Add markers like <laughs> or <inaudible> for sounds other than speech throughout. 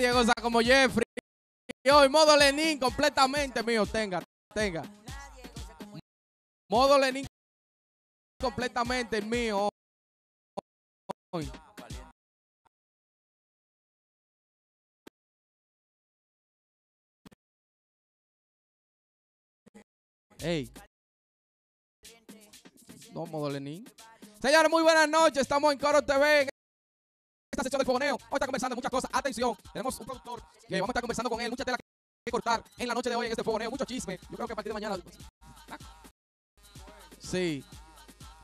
Nadie goza como Jeffrey. Y hoy, modo Lenin completamente mío. Tenga, tenga. Modo Lenin completamente mío. Hoy. No, modo Lenin. Señores, muy buenas noches. Estamos en Coro TV. Esta sesión del fogoneo. Hoy está conversando muchas cosas. Atención. Tenemos un productor que vamos a estar conversando con él. Mucha tela que cortar en la noche de hoy en este fogoneo. Mucho chisme. Yo creo que a partir de mañana. Sí.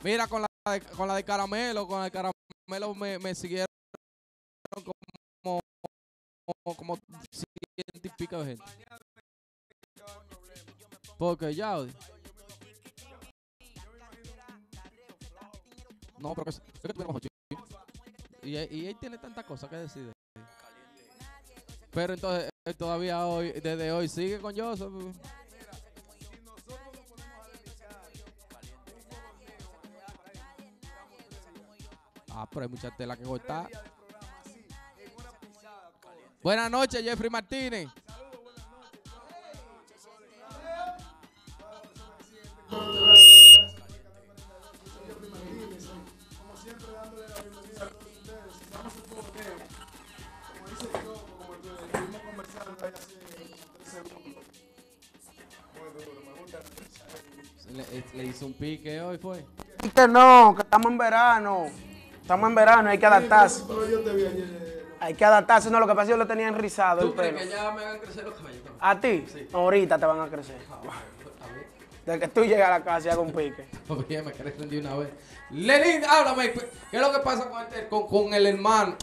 Mira, con la de, con la de caramelo, con de caramelo me, me siguieron como, como, como de gente. Porque ya. No, pero que, que tuviéramos ocho. Y, y él tiene tantas cosas que decir. Pero entonces, él todavía hoy, desde hoy, sigue con Joseph. Ah, pero hay mucha tela que cortar. Buenas noches, Jeffrey Martínez. Le, hizo un pique hoy, fue. Que no, que estamos en verano. Estamos en verano, hay que adaptarse. Hay que adaptarse. No, lo que pasa es que yo lo tenía enrizado el pelo. ya me hagan crecer los cabellos? ¿A ti? Ahorita te van a crecer. De que tú llegas a la casa y hagas un pique. <laughs> Oye, me crecen de una vez. Lenin, háblame. ¿Qué es lo que pasa con, este, con, con el hermano?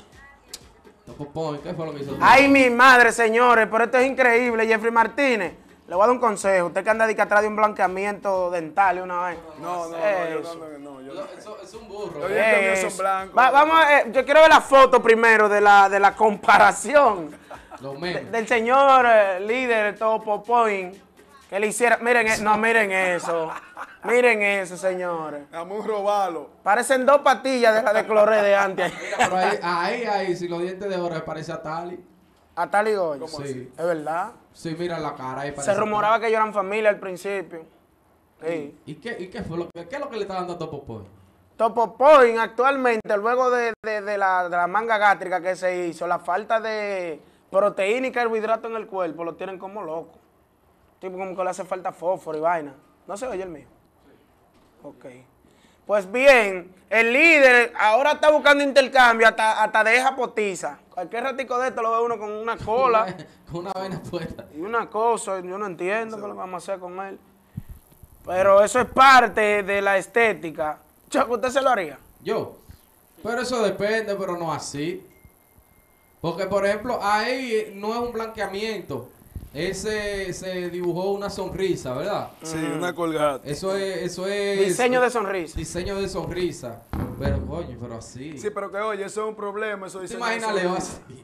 Topopón, ¿Qué fue lo que hizo? Ay, mi madre, señores, pero esto es increíble. Jeffrey Martínez, le voy a dar un consejo. Usted que anda de que atrás de un blanqueamiento dental una vez. No, no, no, yo no, no, yo No, no. eso es un burro. Los eh. dientes míos Eso. son blancos. Va- vamos a, eh, yo quiero ver la foto primero de la, de la comparación de- del señor eh, líder Topo Point que le hiciera. Miren, eh, no, miren eso. Miren eso, señores. A muy robalo. Parecen dos patillas de la de cloré de antes. Mira, pero ahí, ahí, ahí, si los dientes de oro parece a Tali. A tal y Goyo. Sí. Es verdad. Sí, mira la cara ahí. Se rumoraba que ellos eran familia al principio. Sí. ¿Y qué, ¿Y qué fue lo que, qué es lo que le está dando a Topopón? Topo Point actualmente, luego de, de- de la, de la manga gástrica que se hizo, la falta de proteína y carbohidrato en el cuerpo lo tienen como loco. Tipo como que le hace falta fósforo y vaina. ¿No se oye el mío? Ok. Pues bien, el líder ahora está buscando intercambio, hasta, hasta deja potiza. Cualquier ratico de esto lo ve uno con una cola <laughs> Con una vaina puesta. y una cosa, yo no entiendo qué lo vamos a hacer con él. Pero eso es parte de la estética. Choco, ¿usted se lo haría? Yo. Pero eso depende, pero no así. Porque, por ejemplo, ahí no es un blanqueamiento. Ese se dibujó una sonrisa, ¿verdad? Sí, una colgata. Eso es, eso es. Diseño de sonrisa. Diseño de sonrisa. Pero, coño, pero así. Sí, pero que oye, eso es un problema. Eso ¿Te dice imaginas, Leo, así? <laughs>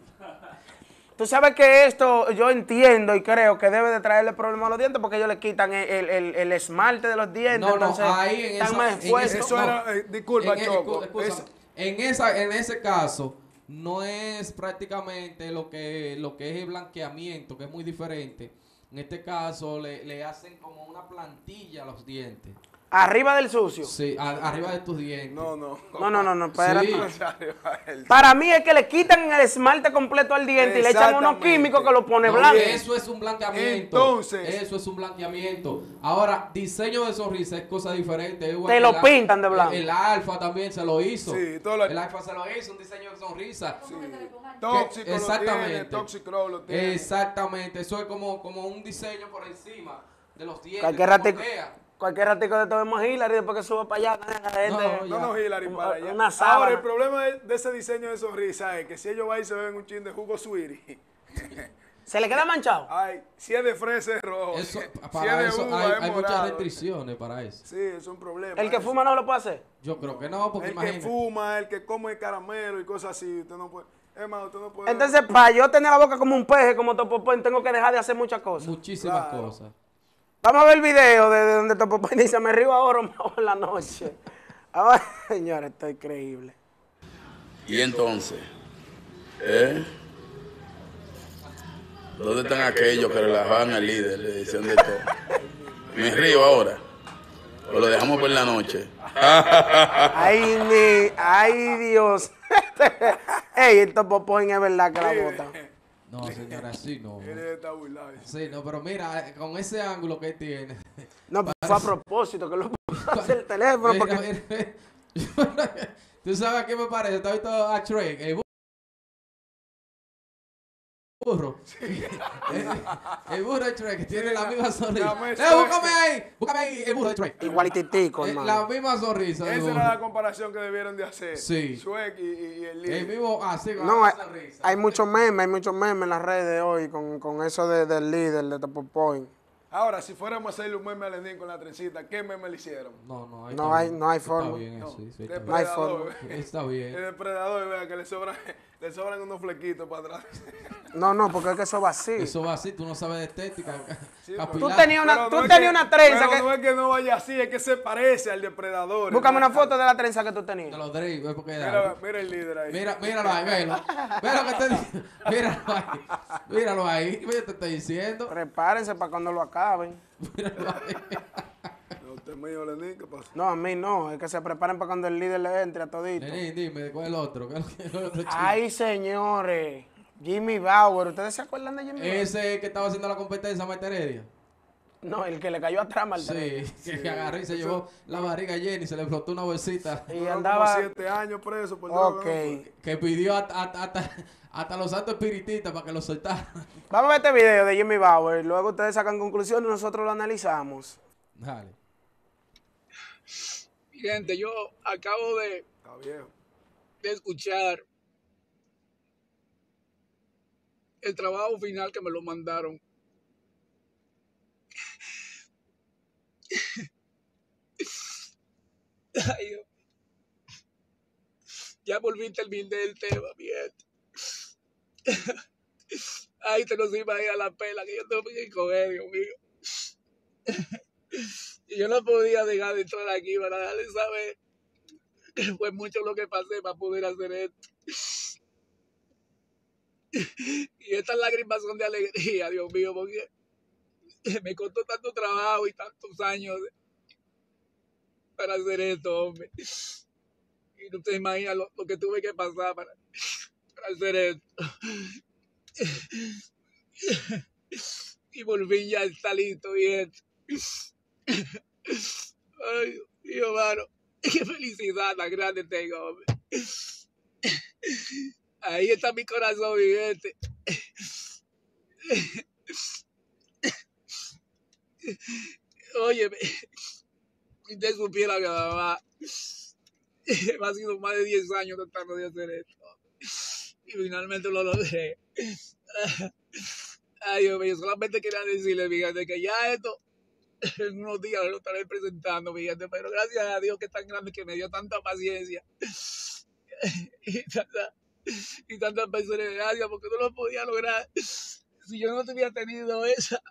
Tú sabes que esto yo entiendo y creo que debe de traerle problemas a los dientes porque ellos le quitan el, el- el- el esmalte de los dientes. No, no, entonces ahí en están esa- más en Eso no. era, eh, disculpa, en, Choco. escúchame, es- en esa, en ese caso, no es prácticamente lo que, lo que es el blanqueamiento, que es muy diferente. En este caso, le, le hacen como una plantilla a los dientes. Arriba del sucio. Sí, a- arriba de tus dientes. no, no. No, no, no, no, espérate. Sí. <laughs> Para mí es que le quitan el esmalte completo al diente y le echan unos químicos que lo pone No, blanco. Eso es un blanqueamiento. Entonces- Eso es un blanqueamiento. Ahora, diseño de sonrisa es cosa diferente. igual Te que lo pintan de blanco. El, el alfa también se lo hizo. Sí, todo lo- El alfa se lo hizo, un diseño de sonrisa. Tóxico Que- exactamente. tiene, tóxico lo tiene. Exactamente. Eso es como, como un diseño por encima de los dientes. Moldea. Cualquier ratico de todo vemos a Hillary después que suba para allá. la gente- No, No, no, Hillary, Un- para allá. una sábana. Ahora, el problema de, de ese diseño de sonrisa es que si ellos van y se ven un chin de jugo sweetie, <laughs> ¿Se le queda manchado? ay, si es de fresa es rojo, Eso, <laughs> si es para de eso uva hay, es hay muchas restricciones para eso. Sí, es un problema. ¿El que eso. fuma no lo puede hacer? Yo creo que no, porque El que fuma, el que come caramelo y cosas así, usted no puede. Es más, usted no puede. Entonces, para yo tener la boca como un peje, como Topopoin, tengo que dejar de hacer muchas cosas. Muchísimas Claro. cosas. Vamos a ver el video de, de donde Topopoin dice, me río ahora o me en la noche. <laughs> Ahora, señores, esto es increíble. Y entonces, ¿eh? ¿Dónde están aquellos que relajaban al líder? Le decían de todo. <laughs> ¿Me río ahora? ¿O lo dejamos por la noche? <laughs> Ay, mi, ay, Dios. Ey, el Topopoin es verdad que la bota. No, <laughs> señora, así no. Él está burlado. Sí, no, pero mira, eh, con ese ángulo que tiene. <laughs> No, fue a propósito que lo <laughs> puso el teléfono Mira, porque... mira. Tú sabes a qué me parece. ¿Tú has visto a Shrek? El bu- burro. El, <laughs> el burro de Shrek tiene la misma sonrisa. Dame Eh, búscame ahí. Búscame ahí el burro de Shrek. Igualititico, Eh, hermano. La misma sonrisa. Esa era la comparación que debieron de hacer. Sí. Shrek y, y- el El líder. mismo, así, con No, la sonrisa. hay muchos memes, hay muchos memes en las redes hoy con, con eso de- del líder de Topopoin. Ahora, si fuéramos a hacerle un meme a Lenín con la trencita, ¿qué meme le hicieron? No, no, ahí No está hay- bien. no hay Está forma. bien No, eso, sí, sí, está No hay bien. forma. Está El bien. depredador, vea que le sobran, <laughs> le sobran unos flequitos para atrás. No, no, porque es que eso va así. Eso va así, tú no sabes de estética. Sí. <laughs> Tú tenías una, tú no es tenías que- una trenza pero que... no es que no vaya así, es que se parece al depredador. Búscame una foto de la trenza que tú De tenías. los Drake, ve porque Mira, mira el líder ahí. Mira, míralo ahí, velo. Ve lo que te. <laughs> Míralo ahí. Míralo ahí. Yo te estoy diciendo. Prepárense para cuando lo acaben. No, <laughs> usted es mío, Lenín, ¿qué pasa? No, a mí no, es que se preparen para cuando el líder le entre a todito. Lenín, dime, ¿cuál es el otro? ¿Cuál es el otro chico? Ay, señores. Jimmy Bauer, ¿ustedes se acuerdan de Jimmy Bauer? Ese que estaba haciendo la competencia, Heredia. No, el que le cayó atrás mal Sí, que agarró y se llevó la barriga llena y se le flotó una bolsita. Y Duró andaba... como siete años preso por droga, Ok. Que pidió hasta, hasta, hasta, hasta los santos espiritistas para que lo soltaran. <laughs> Vamos a ver este video de Jimmy Bauer. Luego ustedes sacan conclusiones y nosotros lo analizamos. Dale. Gente, yo acabo de, Está viejo. de escuchar el trabajo final que me lo mandaron. Ay, Dios. Ya terminar el tema, mi gente. Ay, te nos iba a ir a la pela que yo tengo que coger, Dios mío. Y yo no podía dejar de entrar aquí para darle saber que fue mucho lo que pasé para poder hacer esto. Y estas lágrimas son de alegría, Dios mío, porque me costó tanto trabajo y tantos años para hacer esto, hombre. Y no te imaginas lo, lo que tuve que pasar para, para hacer esto. Y volví ya está listo y esto. Ay, Dios mano. Qué felicidad tan grande tengo, hombre. Ahí está mi corazón, mi gente. Usted supiera que mamá <laughs> ha sido más de 10 años tratando de hacer esto. Y finalmente lo logré. <laughs> Ay, Dios mío, solamente quería decirle, fíjate, que ya esto en unos días lo estaré presentando, fíjate, pero gracias a Dios que es tan grande que me dio tanta paciencia <laughs> y tanta, y tanta perseverancia porque no lo podía lograr si yo no hubiera tenido esa,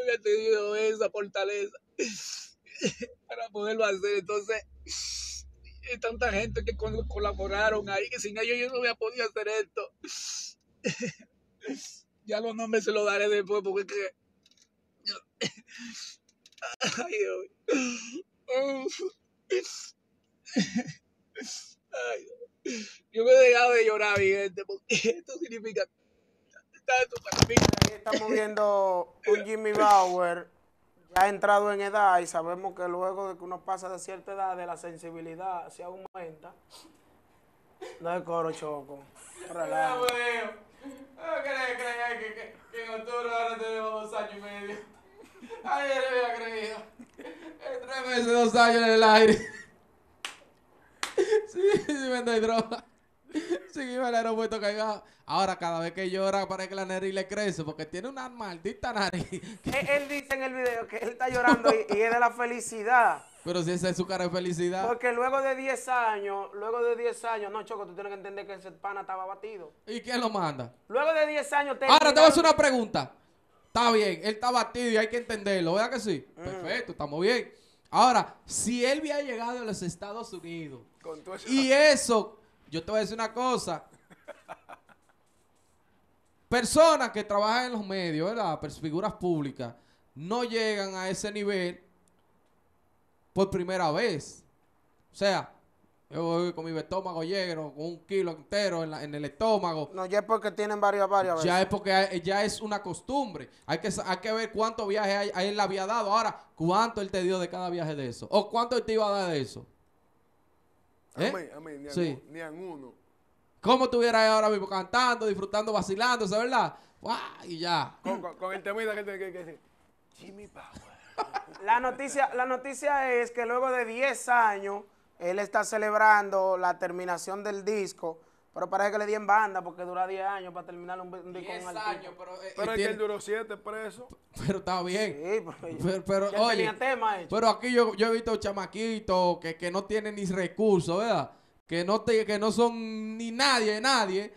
no hubiera tenido esa fortaleza <laughs> para poderlo hacer. Entonces, hay tanta gente que col- colaboraron ahí que sin ellos yo no hubiera podido hacer esto. <laughs> Ya los nombres se los daré después porque es que <laughs> Ay, Dios. Ay, Dios. yo me he dejado de llorar, mi gente, porque esto significa tanto para mí. Ahí estamos viendo un Jimmy Bauer ya entrado en edad y sabemos que luego de que uno pasa de cierta edad, de la sensibilidad se aumenta. No es coro, choco. Relaja. ¿Qué crees que, que en octubre ahora tenemos dos años y medio? Ay, yo le voy a creer meses, dos años en el aire. Sí, sí, vende droga. <laughs> En el aeropuerto. Ahora, cada vez que llora, parece que la nariz le crece porque tiene una maldita nariz. <laughs> Él, él dice en el video que él está llorando y, y es de la felicidad. Pero si esa es su cara de felicidad. Porque luego de 10 años, luego de 10 años, no, Choco, tú tienes que entender que ese pana estaba batido. ¿Y quién lo manda? Luego de 10 años te Ahora te voy a hacer una pregunta. Está bien, él está batido y hay que entenderlo, ¿verdad que sí? Mm. Perfecto, estamos bien. Ahora, si él había llegado a los Estados Unidos Con y eso, yo te voy a decir una cosa. Personas que trabajan en los medios, ¿verdad? Figuras públicas, no llegan a ese nivel por primera vez. O sea, yo voy con mi estómago lleno, con un kilo entero en, la- en el estómago. No, ya es porque tienen varias, varias veces. Ya es porque hay- ya es una costumbre. Hay que, hay que ver cuántos viajes hay- a él le había dado. Ahora, ¿cuánto él te dio de cada viaje de eso? ¿O cuánto él te iba a dar de eso? ¿Eh? A mí, a mí, ni a, Sí. ni a uno. ¿Cómo estuvieras ahí ahora mismo cantando, disfrutando, vacilando, ¿sabes verdad? Y ya. Con, con, con el temita que tiene que, que decir. Jimmy Power. <laughs> La noticia, la noticia es que luego de 10 años, él está celebrando la terminación del disco, pero parece que le di en banda porque dura 10 años para terminar un, un disco con un artista. pero, eh, Pero es que él duró siete preso. pero está bien. Sí, pero, Pero, pero, ya oye, tenía tema hecho. pero aquí yo, yo he visto chamaquitos que, que no tienen ni recursos, ¿verdad? Que no, te- que no son ni nadie, nadie.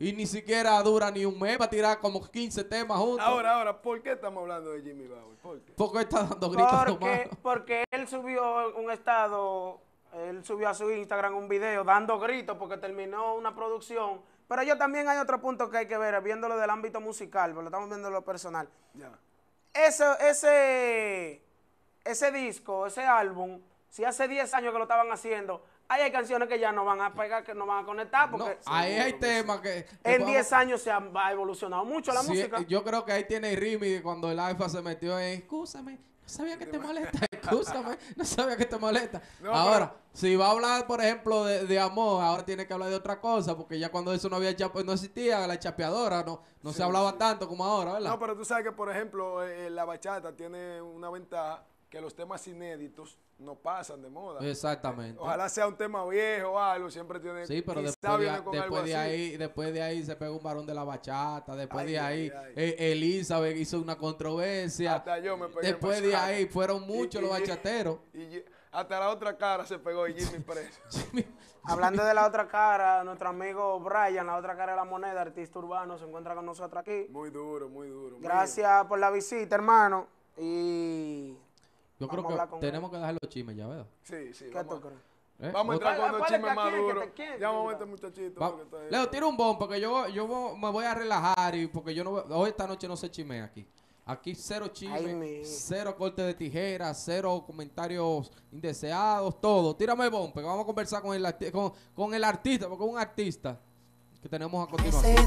Y ni siquiera dura ni un mes para tirar como 15 temas juntos. Ahora, ahora, ¿por qué estamos hablando de Jimmy Bauer? ¿Por qué? Porque está dando gritos Porque, porque él subió un estado, él subió a su Instagram un video dando gritos porque terminó una producción. Pero yo también hay otro punto que hay que ver, viéndolo del ámbito musical, porque lo estamos viendo en lo personal. Ya. Ese, ese, ese disco, ese álbum, si hace 10 años que lo estaban haciendo, ahí hay canciones que ya no van a pegar, que no van a conectar, No, porque ahí hay temas que... en podemos- 10 años se ha, ha evolucionado mucho la Sí, música. Yo creo que ahí tiene Rimi cuando el alfa se metió en... Excúsame, no sabía que te molesta. <laughs> Excúsame, no sabía que te molesta. No, ahora, si va a hablar, por ejemplo, de, de amor, ahora tiene que hablar de otra cosa, porque ya cuando eso no había chape- no existía la chapeadora, no, no se hablaba tanto como ahora, ¿verdad? No, pero tú sabes que, por ejemplo, eh, la bachata tiene una ventaja que los temas inéditos no pasan de moda. Exactamente. Ojalá sea un tema viejo o algo, siempre tiene Sí, pero después, de, con después algo de ahí, después de ahí se pegó un varón de la bachata, después Ay, de ahí ay. eh, Elizabeth hizo una controversia. Hasta yo me pegué después de ahí fueron muchos y- los bachateros. Y, y- hasta la otra cara se pegó y Jimmy <laughs> preso. Hablando de la otra cara, nuestro amigo Brian, la otra cara de la moneda, artista urbano, se encuentra con nosotros aquí. Muy duro, muy duro. muy Gracias por la visita, hermano. Y. Yo Vamos creo que tenemos que dejar los chismes ya, ¿verdad? Sí, sí. ¿Qué Vamos? ¿Eh? vamos a entrar ¿Cuál- con los chismes que más quién, que duros. te- quién? Ya vamos a este muchachito. Va- porque está ahí. Leo, tira un bomb porque yo, yo me voy a relajar y porque yo no hoy esta noche no se chisme aquí. Aquí cero chisme, cero corte de tijera, cero comentarios indeseados, todo. Tírame el bomb, porque vamos a conversar con el, arti- con, con el artista, porque es un artista que tenemos a continuación.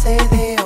say they